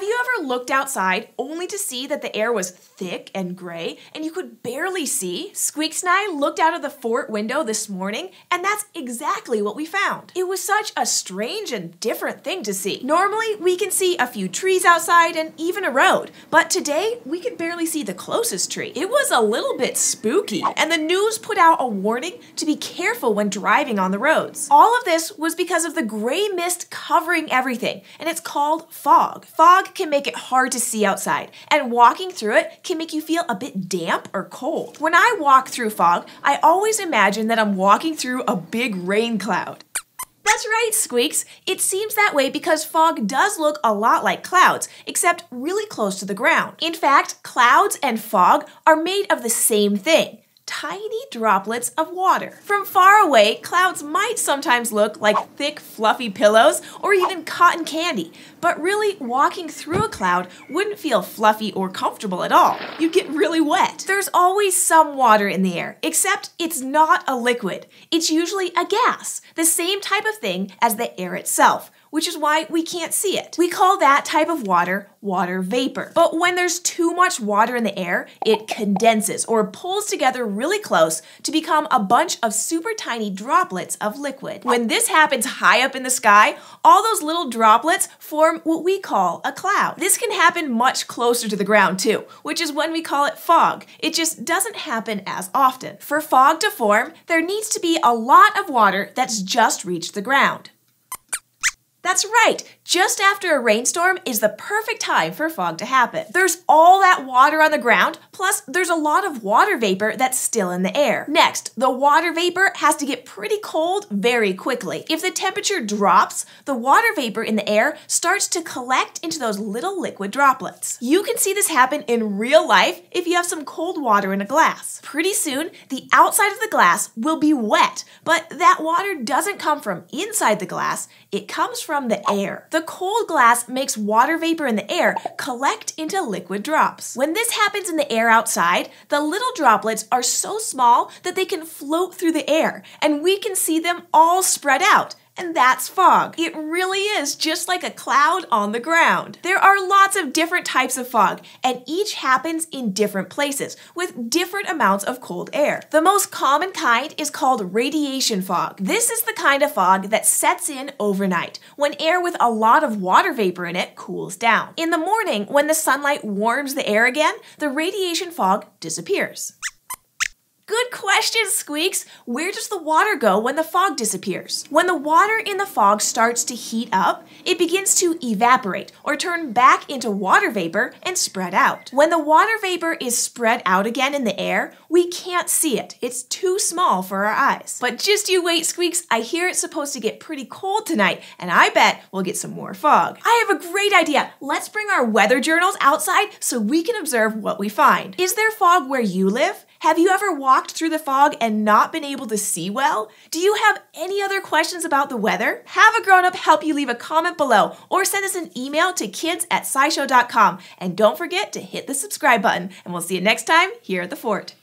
Have you ever looked outside only to see that the air was thick and gray and you could barely see? Squeaks and I looked out of the fort window this morning and that's exactly what we found. It was such a strange and different thing to see. Normally, we can see a few trees outside and even a road, but today we could barely see the closest tree. It was a little bit spooky, and the news put out a warning to be careful when driving on the roads. All of this was because of the gray mist covering everything, and it's called fog. Fog can make it hard to see outside, and walking through it can make you feel a bit damp or cold. When I walk through fog, I always imagine that I'm walking through a big rain cloud. That's right, Squeaks. It seems that way because fog does look a lot like clouds, except really close to the ground. In fact, clouds and fog are made of the same thing tiny droplets of water. From far away, clouds might sometimes look like thick, fluffy pillows or even cotton candy, but really, walking through a cloud wouldn't feel fluffy or comfortable at all. You'd get really wet. There's always some water in the air, except it's not a liquid. It's usually a gas, the same type of thing as the air itself which is why we can't see it. We call that type of water water vapor. But when there's too much water in the air, it condenses or pulls together really close to become a bunch of super tiny droplets of liquid. When this happens high up in the sky, all those little droplets form what we call a cloud. This can happen much closer to the ground too, which is when we call it fog. It just doesn't happen as often. For fog to form, there needs to be a lot of water that's just reached the ground. That's right, just after a rainstorm is the perfect time for fog to happen. There's all that water on the ground, plus there's a lot of water vapor that's still in the air. Next, the water vapor has to get pretty cold very quickly. If the temperature drops, the water vapor in the air starts to collect into those little liquid droplets. You can see this happen in real life if you have some cold water in a glass. Pretty soon, the outside of the glass will be wet, but that water doesn't come from inside the glass, it comes from the air. The cold glass makes water vapor in the air collect into liquid drops. When this happens in the air outside, the little droplets are so small that they can float through the air, and we can see them all spread out and that's fog. It really is just like a cloud on the ground. There are lots of different types of fog, and each happens in different places with different amounts of cold air. The most common kind is called radiation fog. This is the kind of fog that sets in overnight when air with a lot of water vapor in it cools down. In the morning, when the sunlight warms the air again, the radiation fog disappears. Good question, Squeaks. Where does the water go when the fog disappears? When the water in the fog starts to heat up, it begins to evaporate or turn back into water vapor and spread out. When the water vapor is spread out again in the air, we can't see it. It's too small for our eyes. But just you wait, Squeaks. I hear it's supposed to get pretty cold tonight, and I bet we'll get some more fog. I have a great idea. Let's bring our weather journals outside so we can observe what we find. Is there fog where you live? Have you ever walked through the fog and not been able to see well? Do you have any other questions about the weather? Have a grown up help you leave a comment below or send us an email to kids at scishow.com. And don't forget to hit the subscribe button, and we'll see you next time here at the fort.